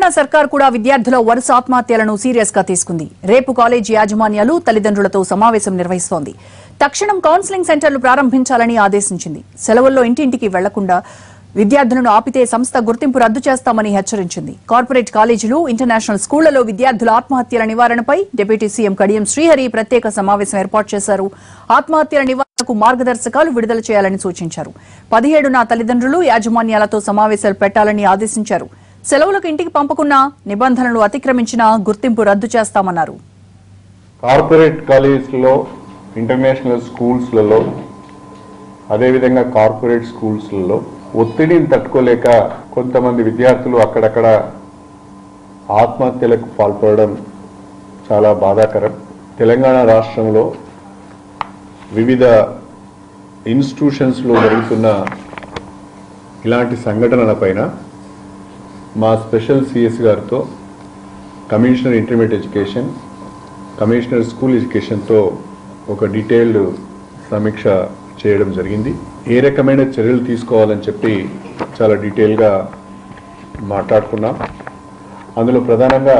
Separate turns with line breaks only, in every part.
తెలంగాణ సర్కార్ కూడా విద్యార్థుల వరుస ఆత్మహత్యలను సీరియస్గా తీసుకుంది. రేపు కాలేజీ యాజమాన్యాలు తల్లిదండ్రులతో సమావేశం నిర్వహిస్తోంది. తక్షణం కౌన్సిలింగ్ సెంటర్లు ప్రారంభించాలని ఆదేశించింది. సెలవుల్లో ఇంటింటికి వెళ్ళకుండా విద్యార్థులను ఆపితే సంస్థ గుర్తింపు రద్దు చేస్తామని హెచ్చరించింది. కార్పొరేట్ కాలేజీలు ఇంటర్నేషనల్ స్కూళ్ళలో విద్యార్థుల ఆత్మహత్యల నివారణపై డిప్యూటీ సీఎం కడియం శ్రీహరి ప్రత్యేక సమావేశం ఏర్పాటు చేశారు. ఆత్మహత్యల నివారణకు మార్గదర్శకాలు విడుదల చేయాలని సూచించారు. పదిహేడున తల్లిదండ్రులు యాజమాన్యాలతో సమావేశాలు పెట్టాలని ఆదేశించారు. సెలవులకు ఇంటికి పంపకున్నా నిబంధనలు అతిక్రమించినా గుర్తింపు రద్దు చేస్తామన్నారు.
కార్పొరేట్ కాలేజీలో ఇంటర్నేషనల్ స్కూల్స్లలో అదేవిధంగా కార్పొరేట్ స్కూల్స్లలో ఒత్తిడిని తట్టుకోలేక కొంతమంది విద్యార్థులు అక్కడక్కడ ఆత్మహత్యలకు పాల్పడడం చాలా బాధాకరం. తెలంగాణ రాష్ట్రంలో వివిధ ఇన్స్టిట్యూషన్స్లో జరుగుతున్న ఇలాంటి సంఘటనలపైన మా స్పెషల్ సిఎస్ గారితో commissioner intermediate education commissioner school ఎడ్యుకేషన్తో ఒక డీటెయిల్డ్ సమీక్ష చేయడం జరిగింది. ఏ రకమైన చర్యలు తీసుకోవాలని చెప్పి చాలా డీటెయిల్గా మాట్లాడుకున్నాం. అందులో ప్రధానంగా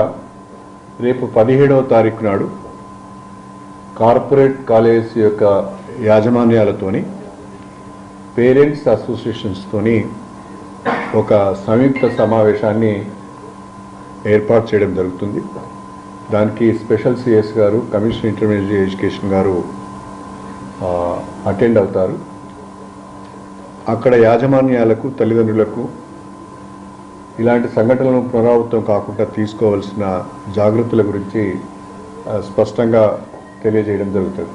రేపు పదిహేడవ తారీఖు నాడు కార్పొరేట్ కాలేజ్ యొక్క యాజమాన్యాలతోని పేరెంట్స్ అసోసియేషన్స్తోని ఒక సంయుక్త సమావేశాన్ని ఏర్పాటు చేయడం జరుగుతుంది. దానికి స్పెషల్ సిఎస్ గారు కమిషనర్ ఇంటర్మీడియట్ ఎడ్యుకేషన్ గారు అటెండ్ అవుతారు. అక్కడ యాజమాన్యాలకు తల్లిదండ్రులకు ఇలాంటి సంఘటనలు పునరావృతం కాకుండా తీసుకోవాల్సిన జాగ్రత్తల గురించి స్పష్టంగా తెలియజేయడం జరుగుతుంది.